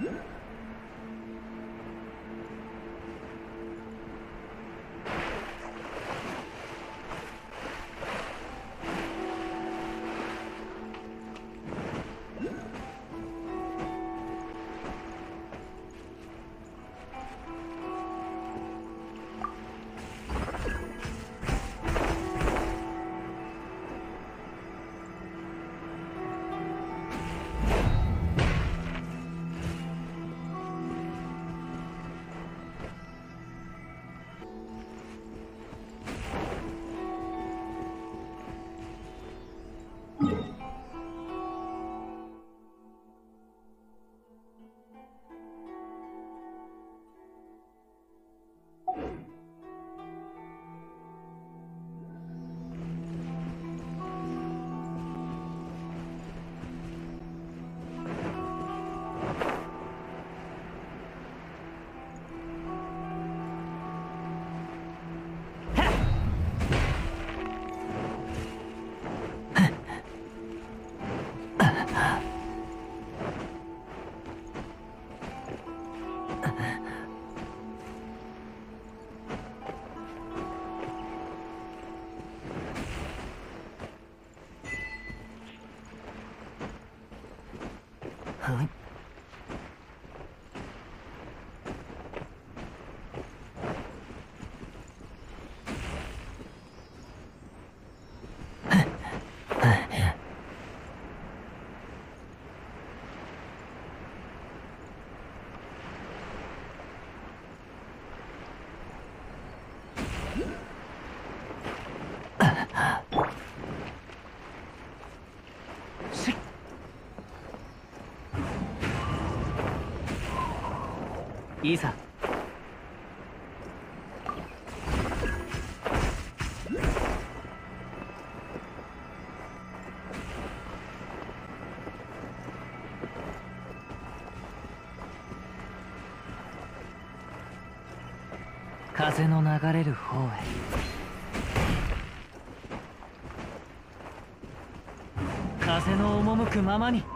Yeah. はいいいさ。風の流れる方へ。風の赴くままに。